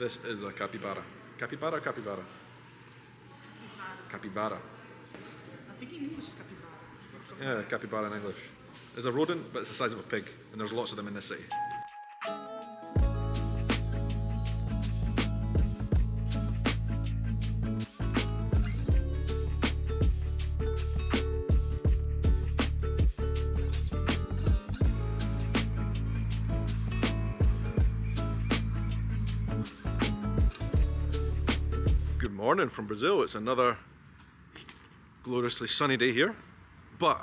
This is a capybara. Capybara or capybara? Capybara. I think in English it's capybara. Yeah, capybara in English. It's a rodent, but it's the size of a pig, and there's lots of them in this city. Good morning from Brazil. It's another gloriously sunny day here, but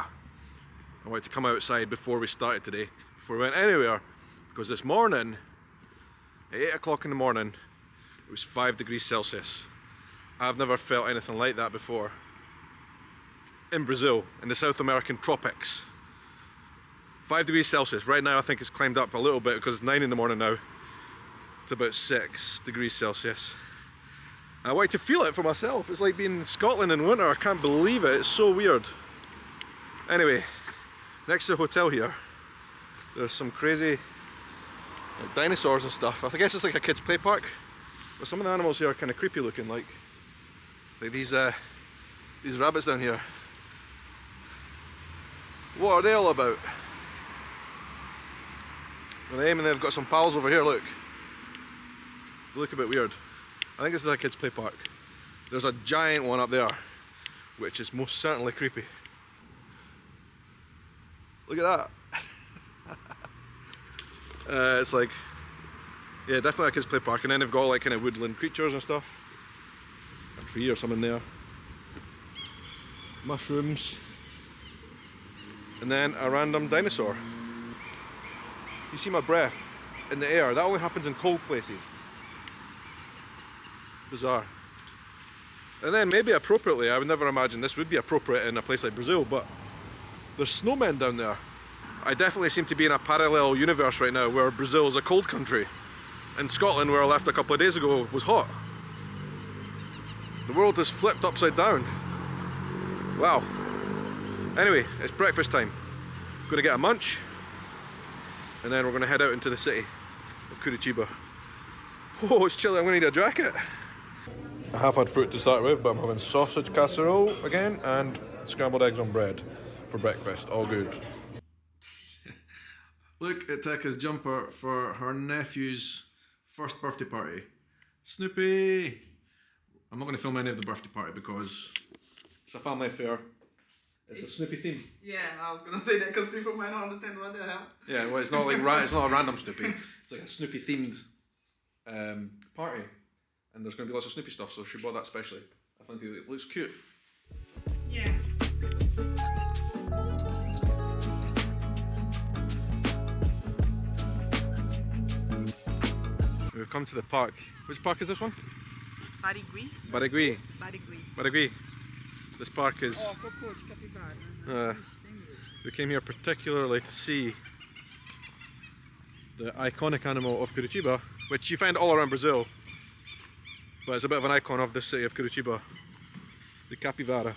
I wanted to come outside before we started today, before we went anywhere, because this morning, at 8 o'clock in the morning, it was 5 degrees Celsius. I've never felt anything like that before. In Brazil, in the South American tropics. 5 degrees Celsius. Right now I think it's climbed up a little bit because it's 9 in the morning now. It's about 6 degrees Celsius. I wanted to feel it for myself. It's like being in Scotland in winter. I can't believe it. It's so weird. Anyway, next to the hotel here, there's some crazy like, dinosaurs and stuff. I guess it's like a kids' play park. But some of the animals here are kind of creepy looking, like like these uh, these rabbits down here. What are they all about? Well, they aim and they've got some pals over here. Look, look a bit weird. I think this is a kids' play park. There's a giant one up there, which is most certainly creepy. Look at that. uh, it's like, yeah, definitely a kids' play park. And then they've got like kind of woodland creatures and stuff. A tree or something there. Mushrooms. And then a random dinosaur. You see my breath in the air. That only happens in cold places. Bizarre. And then maybe appropriately, I would never imagine this would be appropriate in a place like Brazil, but there's snowmen down there. I definitely seem to be in a parallel universe right now where Brazil is a cold country and Scotland, where I left a couple of days ago, was hot. The world has flipped upside down. Wow. Anyway, it's breakfast time. Gonna get a munch and then we're gonna head out into the city of Curitiba. Oh, it's chilly, I'm gonna need a jacket. I have had fruit to start with, but I'm having sausage casserole again and scrambled eggs on bread for breakfast. All good. Look at Tekka's jumper for her nephew's first birthday party. Snoopy! I'm not going to film any of the birthday party because it's a family affair. It's, a Snoopy theme. Yeah, I was gonna say that because people might not understand what the hell. Yeah, well, it's not like ra- it's not a random Snoopy. It's like a Snoopy themed um, party, and there's going to be lots of Snoopy stuff. So she bought that specially. I think it looks cute. Yeah. We've come to the park. Which park is this one? Barigui. Barigui. Barigui. Barigui. This park is. Oh. Uh, we came here particularly to see the iconic animal of Curitiba, which you find all around Brazil, but it's a bit of an icon of the city of Curitiba. The capybara.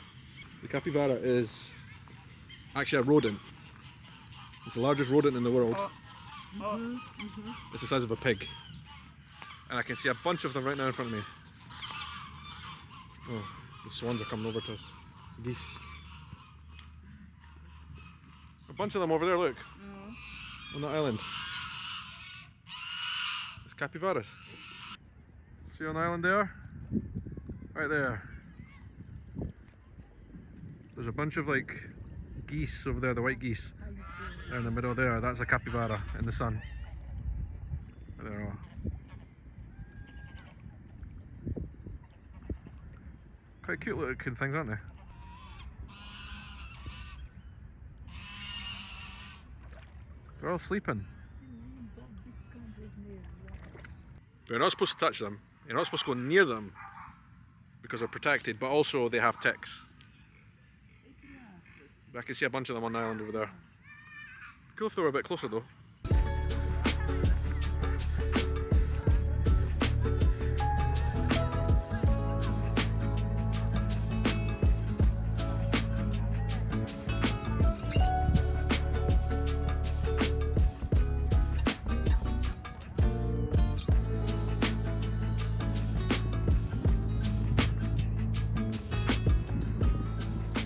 The capybara is actually a rodent. It's the largest rodent in the world. Oh. Oh. Mm-hmm, mm-hmm. It's the size of a pig. And I can see a bunch of them right now in front of me. Oh, the swans are coming over to us. Geese. A bunch of them over there, look. Mm-hmm. On the island. It's capybaras. See on the island there? Right there. There's a bunch of like geese over there, the white geese. There in the middle there, that's a capybara in the sun. There are. Quite cute looking things, aren't they? They're all sleeping. You're not supposed to touch them. You're not supposed to go near them because they're protected, but also they have ticks. I can see a bunch of them on the island over there. Cool if they were a bit closer though.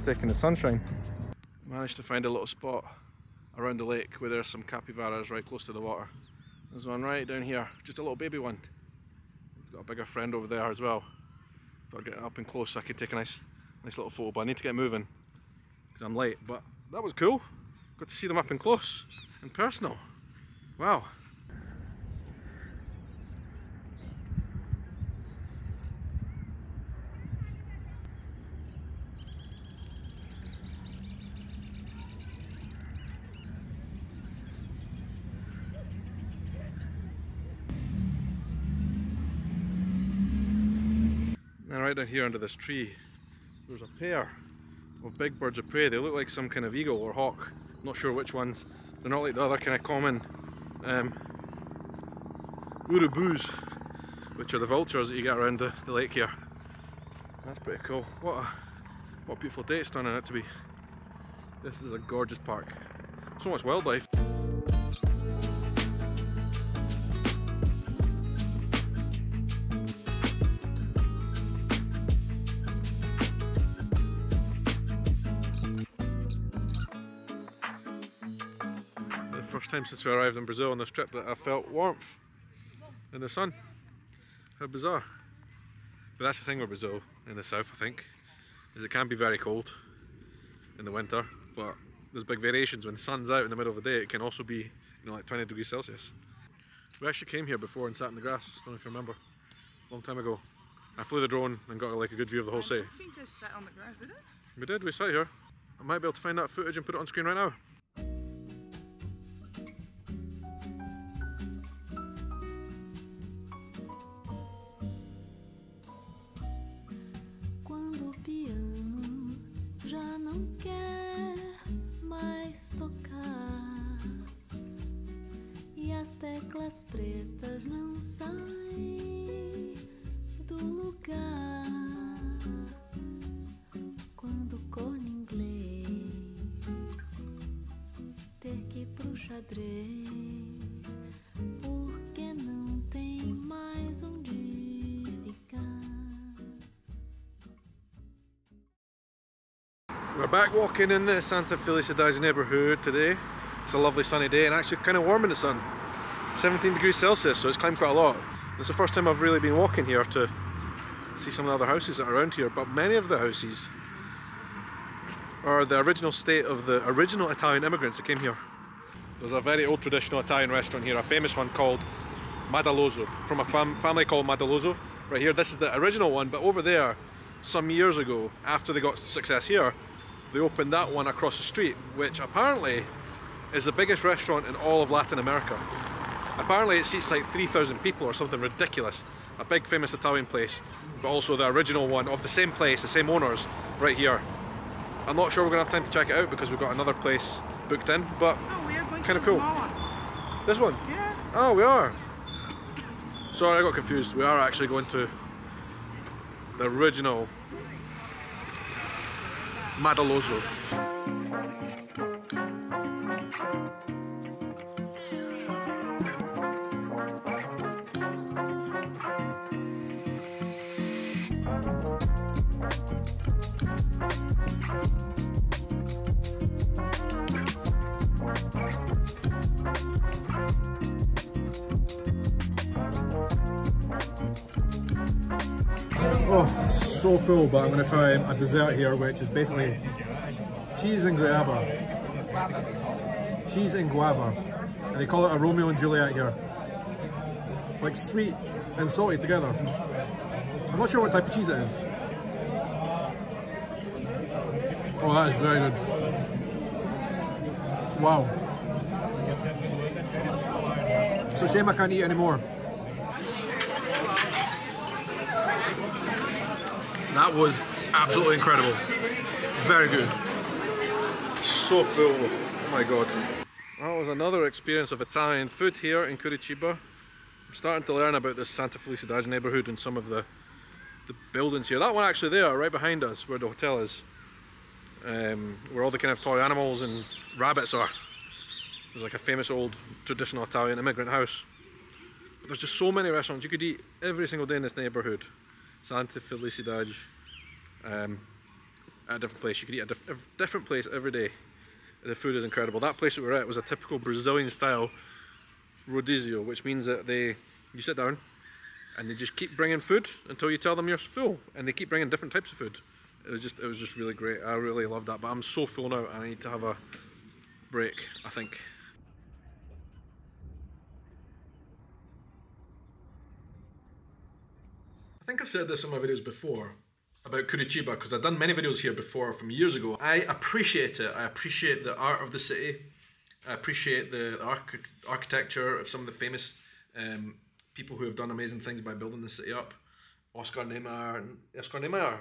Just taking the sunshine. Managed to find a little spot around the lake where there's some capybaras right close to the water. There's one right down here, just a little baby one. It's got a bigger friend over there as well. Thought I'd get up and close so I could take a nice, nice little photo, but I need to get moving because I'm late. But that was cool. Got to see them up and close and personal. Wow. And right down here under this tree, there's a pair of big birds of prey. They look like some kind of eagle or hawk. Not sure which ones. They're not like the other kind of common um, urubus, which are the vultures that you get around the, the lake here. That's pretty cool. What a what a beautiful day it's turning out to be. This is a gorgeous park. So much wildlife. Time since we arrived in Brazil on this trip that I felt warmth in the sun. How bizarre. But that's the thing with Brazil in the south, I think, is it can be very cold in the winter, but there's big variations when the sun's out in the middle of the day. It can also be, you know, like 20 degrees Celsius. We actually came here before and sat in the grass. I Don't know if you remember. A long time ago. I flew the drone and got like a good view of the whole I city. don't think I sat on the grass, did I? We did. We sat here. I might be able to find that footage and put it on screen right now. Não quer mais tocar. E as teclas pretas não We're back walking in the Santa Felicidade neighbourhood today. It's a lovely sunny day and actually kind of warm in the sun. 17 degrees Celsius, so it's climbed quite a lot. It's the first time I've really been walking here to see some of the other houses that are around here, but many of the houses are the original state of the original Italian immigrants that came here. There's a very old traditional Italian restaurant here, a famous one called Madalosso, from a fam family called Madalosso. Right here, this is the original one, but over there, some years ago, after they got success here, they opened that one across the street, which apparently is the biggest restaurant in all of Latin America. Apparently it seats like 3,000 people or something ridiculous. A big famous Italian place, but also the original one of the same place, the same owners, right here. I'm not sure we're gonna have time to check it out because we've got another place booked in, but No, going Kinda cool. one. this one. Yeah. Oh, we are. Sorry, I got confused. We are actually going to the original Madaloso. Full, but I'm going to try a dessert here, which is basically cheese and guava. Cheese and guava. And they call it a Romeo and Juliet here. It's like sweet and salty together. I'm not sure what type of cheese it is. Oh, that is very good. Wow. A shame I can't eat anymore. That was absolutely incredible. Very good. So full. Oh my god. That was another experience of Italian food here in Curitiba. I'm starting to learn about this Santa Felicidade neighbourhood and some of the the buildings here. That one actually there, right behind us, where the hotel is, um, where all the kind of toy animals and rabbits are. There's like a famous old traditional Italian immigrant house. But there's just so many restaurants. You could eat every single day in this neighbourhood. Santa Felicidade. Um, at a different place. You could eat at a diff- different place every day. The food is incredible. That place that we were at was a typical Brazilian style rodizio, which means that they you sit down and they just keep bringing food until you tell them you're full, and they keep bringing different types of food. It was just it was just really great. I really loved that, but I'm so full now. And I need to have a break. I think. I think I've said this in my videos before about Curitiba because I've done many videos here before from years ago. I appreciate it. I appreciate the art of the city. I appreciate the arch- architecture of some of the famous um, people who have done amazing things by building the city up. Oscar Niemeyer, Oscar Niemeyer,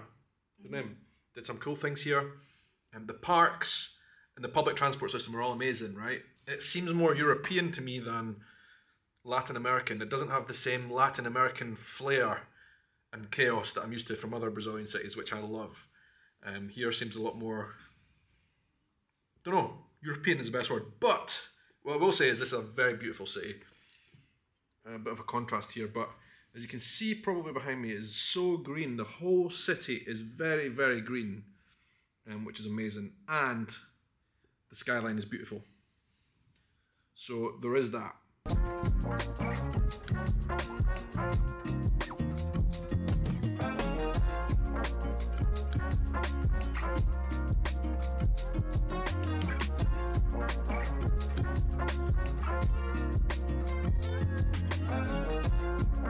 his name, did some cool things here. And the parks and the public transport system are all amazing, right? It seems more European to me than Latin American. It doesn't have the same Latin American flair and chaos that I'm used to from other Brazilian cities, which I love. Um, here seems a lot more, don't know, European is the best word. But what I will say is this is a very beautiful city. A bit of a contrast here, but as you can see probably behind me, is so green. The whole city is very, very green, um, which is amazing. And the skyline is beautiful. So there is that.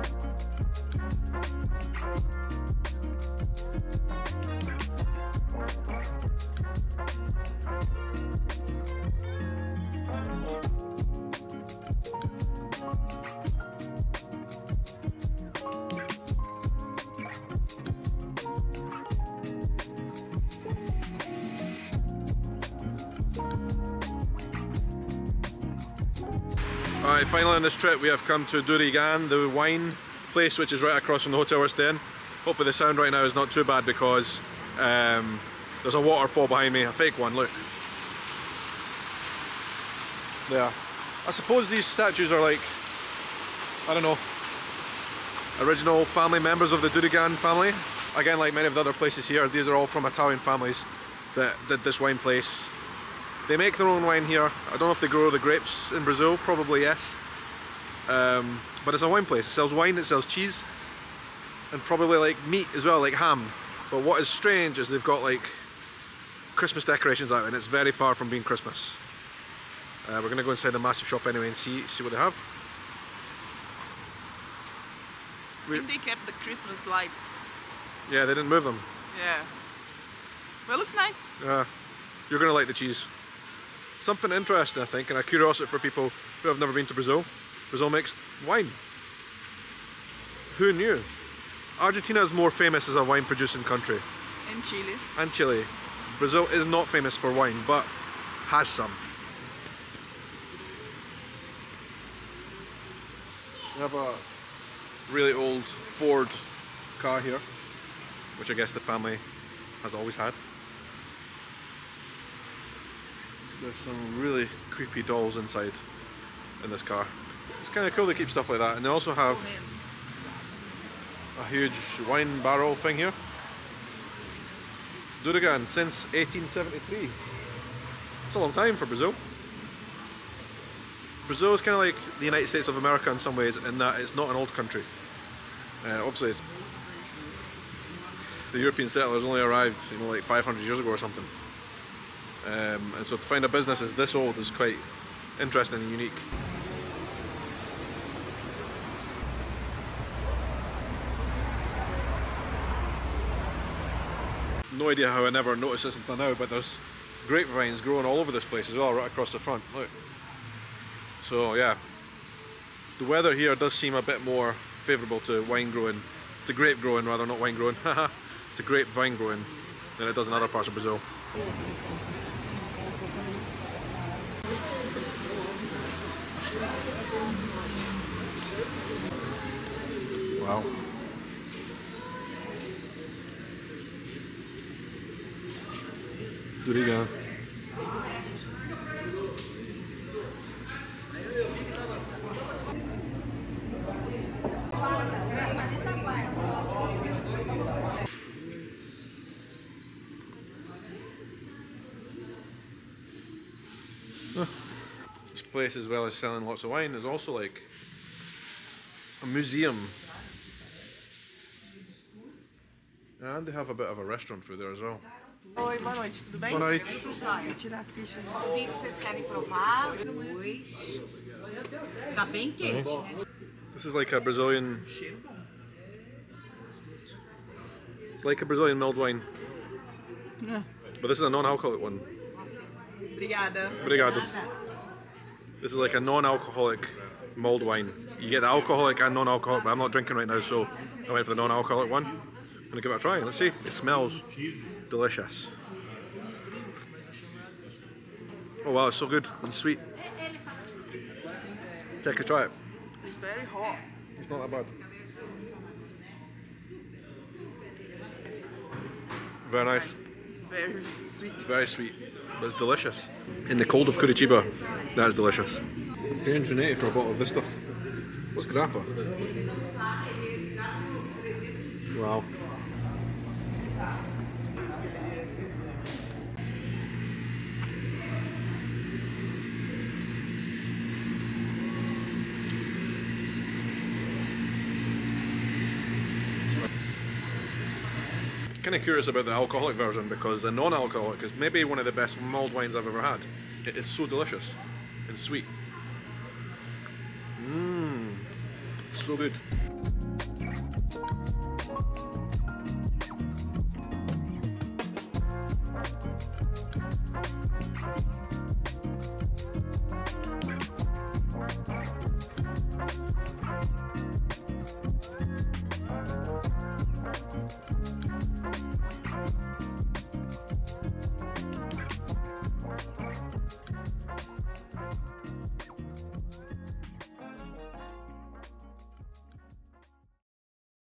Música Alright, finally on this trip we have come to Durigan, the wine place which is right across from the hotel we're staying. Hopefully the sound right now is not too bad because um, there's a waterfall behind me, a fake one, look. There. I suppose these statues are like, I don't know, original family members of the Durigan family. Again, like many of the other places here, these are all from Italian families that did this wine place. They make their own wine here. I don't know if they grow the grapes in Brazil, probably yes. Um, but it's a wine place. It sells wine, it sells cheese, and probably like meat as well, like ham. But what is strange is they've got like Christmas decorations out and it's very far from being Christmas. Uh, we're gonna go inside the massive shop anyway and see see what they have. I think they kept the Christmas lights. Yeah, they didn't move them. Yeah. Well, it looks nice. Yeah, you're gonna like the cheese. Something interesting, I think, and a curiosity for people who have never been to Brazil. Brazil makes wine. Who knew? Argentina is more famous as a wine producing country, In Chile. and Chile. Brazil is not famous for wine, but has some. We have a really old Ford car here, which I guess the family has always had. There's some really creepy dolls inside in this car. It's kind of cool to keep stuff like that. And they also have Oh a huge wine barrel thing here. Durigan since 1873. It's a long time for Brazil. Brazil is kind of like the United States of America in some ways, in that it's not an old country. Uh, obviously, it's, the European settlers only arrived, you know, like 500 years ago or something. Um, and so to find a business as this old is quite interesting and unique. No idea how I never noticed this until now, but there's grapevines growing all over this place as well, right across the front. Look. So yeah, the weather here does seem a bit more favourable to wine growing, to grape growing rather, not wine growing, to grapevine growing than it does in other parts of Brazil. Wow. Do it This place, as well as selling lots of wine, is also like a museum And they have a bit of a restaurant through there as well. Oi, boa noite, tudo bem? Boa noite. Vou tirar a ficha. vinho que vocês querem provar. Dois. Tá bem quente, né? This is like a Brazilian. Like a Brazilian mulled wine. But this is a non alcoholic one. Obrigada. Obrigado. This is like a non alcoholic mulled wine. You get the alcoholic and non alcoholic, but I'm not drinking right now, so I went for the non alcoholic one. I'm gonna give it a try. Let's see. It smells delicious. Oh wow, it's so good and sweet. Take a try it. It's very hot. It's not that bad. Very nice, It's very sweet. very sweet, but it's delicious. In the cold of Curitiba, that is delicious. 380 for a bottle of this stuff. What's grappa? Wow. Kind of curious about the alcoholic version because the non-alcoholic is maybe one of the best mulled wines I've ever had. It is so delicious and sweet. Mmm, so good.